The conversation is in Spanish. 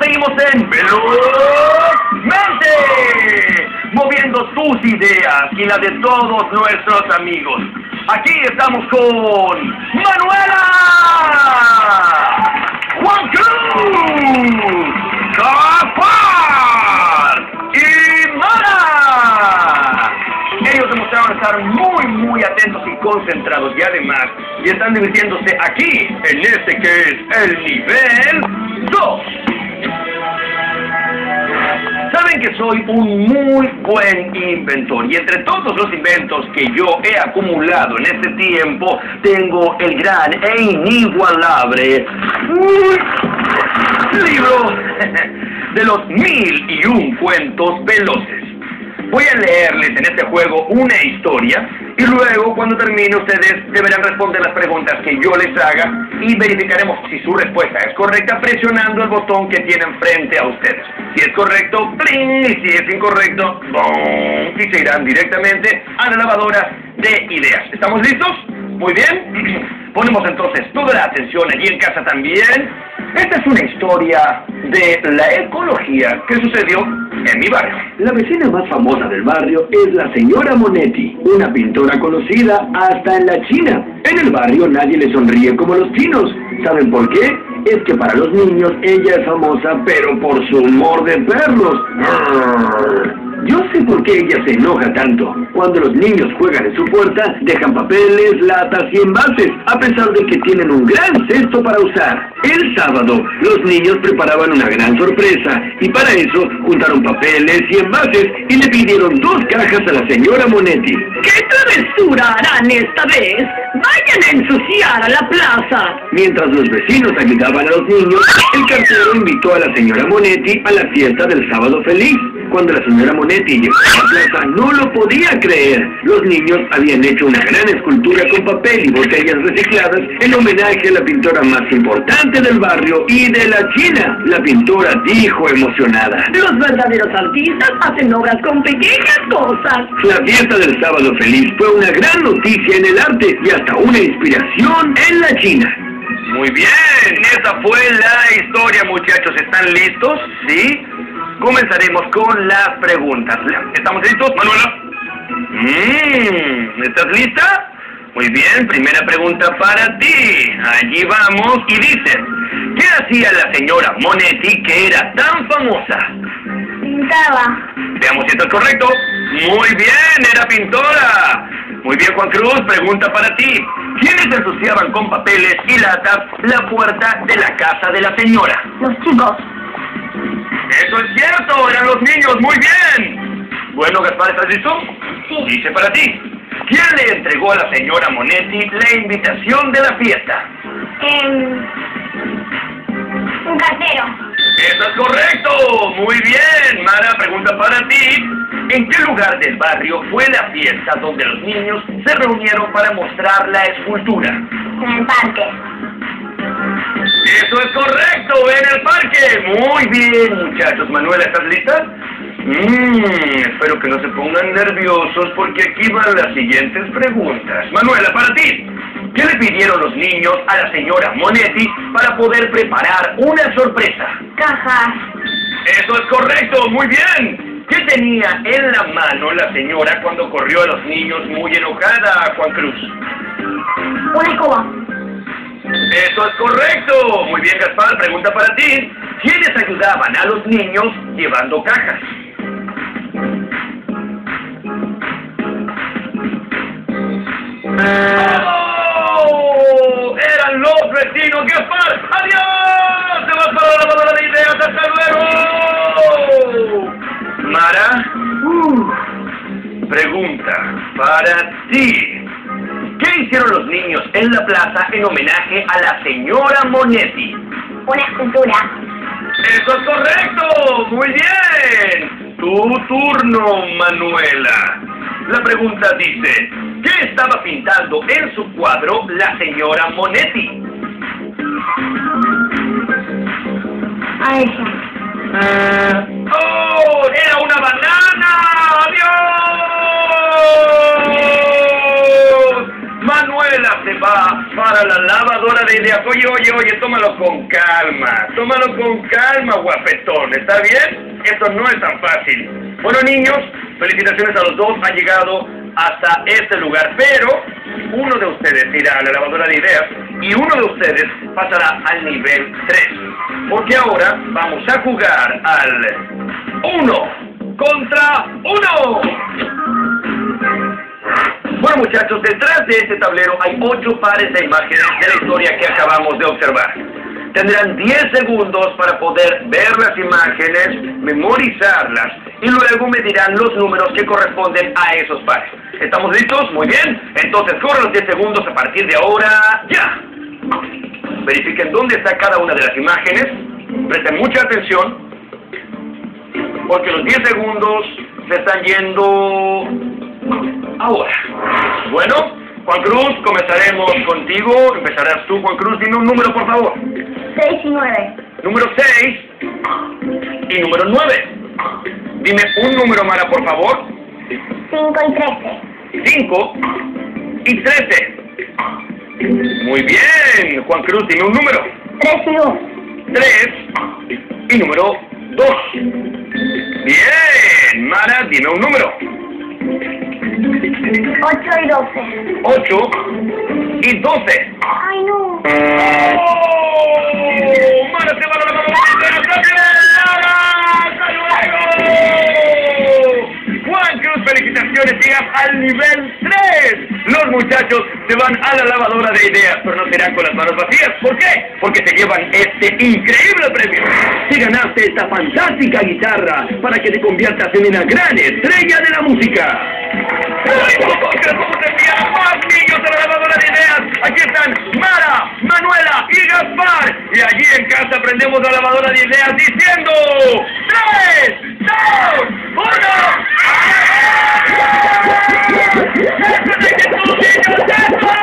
seguimos en Velozmente, moviendo tus ideas y las de todos nuestros amigos. Aquí estamos con Manuela, Juan Cruz, y Mara. Ellos demostraron estar muy, muy atentos y concentrados y además y están divirtiéndose aquí en este que es el nivel 2. Saben que soy un muy buen inventor y entre todos los inventos que yo he acumulado en este tiempo tengo el gran e inigualable libro de los mil y un cuentos veloces. Voy a leerles en este juego una historia y luego cuando termine ustedes deberán responder las preguntas que yo les haga y verificaremos si su respuesta es correcta presionando el botón que tienen frente a ustedes. Si es correcto, ¡pling! y si es incorrecto, ¡bum! y se irán directamente a la lavadora de ideas. ¿Estamos listos? Muy bien. Ponemos entonces toda la atención allí en casa también. Esta es una historia de la ecología que sucedió en mi barrio. La vecina más famosa del barrio es la señora Monetti, una pintora conocida hasta en la China. En el barrio nadie le sonríe como los chinos. ¿Saben por qué? Es que para los niños ella es famosa, pero por su humor de perros. Por qué ella se enoja tanto. Cuando los niños juegan en su puerta, dejan papeles, latas y envases, a pesar de que tienen un gran cesto para usar. El sábado, los niños preparaban una gran sorpresa y para eso juntaron papeles y envases y le pidieron dos cajas a la señora Monetti. ¿Qué travesura harán esta vez? Vayan a ensuciar a la plaza. Mientras los vecinos ayudaban a los niños, el cartero invitó a la señora Monetti a la fiesta del sábado feliz. Cuando la señora Monetti llegó a la plaza, no lo podía creer. Los niños habían hecho una gran escultura con papel y botellas recicladas en homenaje a la pintora más importante del barrio y de la China. La pintora dijo emocionada. Los verdaderos artistas hacen obras con pequeñas cosas. La fiesta del sábado feliz fue una gran noticia en el arte y hasta una inspiración en la China. Muy bien, esa fue la historia muchachos. ¿Están listos? ¿Sí? Comenzaremos con las preguntas. ¿Estamos listos, Manuela? Mm, ¿Estás lista? Muy bien, primera pregunta para ti. Allí vamos y dice, ¿qué hacía la señora Monetti que era tan famosa? Pintaba. Veamos si esto es correcto. Muy bien, era pintora. Muy bien, Juan Cruz, pregunta para ti. ¿Quiénes ensuciaban con papeles y latas la puerta de la casa de la señora? Los chicos. Eso es cierto, eran los niños, muy bien. Bueno, Gaspar, ¿estás listo? Sí. Dice para ti. ¿Quién le entregó a la señora Monetti la invitación de la fiesta? Em, un cartero. Eso es correcto. Muy bien. Mara, pregunta para ti. ¿En qué lugar del barrio fue la fiesta donde los niños se reunieron para mostrar la escultura? En el parque. Eso es correcto, en el parque. Muy bien, muchachos. Manuela, ¿estás lista? Mmm, espero que no se pongan nerviosos porque aquí van las siguientes preguntas. Manuela, para ti. ¿Qué le pidieron los niños a la señora Monetti para poder preparar una sorpresa? Cajas. Eso es correcto, muy bien. ¿Qué tenía en la mano la señora cuando corrió a los niños muy enojada, Juan Cruz? Una escoba. Eso es correcto. Muy bien, Gaspar. Pregunta para ti. ¿Quiénes ayudaban a los niños llevando cajas? ¡Oh! ¡Eran los vecinos! ¡Gaspar! ¡Adiós! ¡Se va para la lavadora de ideas! ¡Hasta luego! Mara, uh, pregunta para ti. ¿Qué hicieron los niños en la plaza en homenaje a la señora Monetti? Una escultura. ¡Eso es correcto! ¡Muy bien! Tu turno, Manuela. La pregunta dice, ¿qué estaba pintando en su cuadro la señora Monetti? A ella. ¡Oh! ¡Era una banana! ¡Adiós! Manuela se va para la lavadora de ideas. Oye, oye, oye, tómalo con calma. Tómalo con calma, guapetón. ¿Está bien? Esto no es tan fácil. Bueno, niños, felicitaciones a los dos. Han llegado hasta este lugar. Pero uno de ustedes irá a la lavadora de ideas y uno de ustedes pasará al nivel 3. Porque ahora vamos a jugar al 1 contra 1. Bueno muchachos, detrás de este tablero hay ocho pares de imágenes de la historia que acabamos de observar. Tendrán 10 segundos para poder ver las imágenes, memorizarlas y luego me dirán los números que corresponden a esos pares. ¿Estamos listos? Muy bien. Entonces corren los 10 segundos a partir de ahora. ¡Ya! Verifiquen dónde está cada una de las imágenes. Presten mucha atención. Porque los 10 segundos se están yendo ahora. Bueno, Juan Cruz, comenzaremos contigo. Empezarás tú, Juan Cruz. Dime un número, por favor. 6 y 9. Número 6 y número 9. Dime un número, Mara, por favor. 5 y 13. 5 y 13. Muy bien, Juan Cruz, dime un número. 3 y 1. 3 y número 2. Bien, Mara, dime un número. 8 y 12. 8 y 12. Ay, no. ¡Oh! al nivel 3. Los muchachos se van a la lavadora de ideas, pero no serán con las manos vacías. ¿Por qué? Porque se llevan este increíble premio. Si ganaste esta fantástica guitarra para que te conviertas en una gran estrella de la música. más niños a la lavadora de ideas! Aquí están Mara, Manuela y Gaspar. Y allí en casa aprendemos la lavadora de ideas diciendo... ¡Tres, dos, uno! ¡Adiós! É protegido de!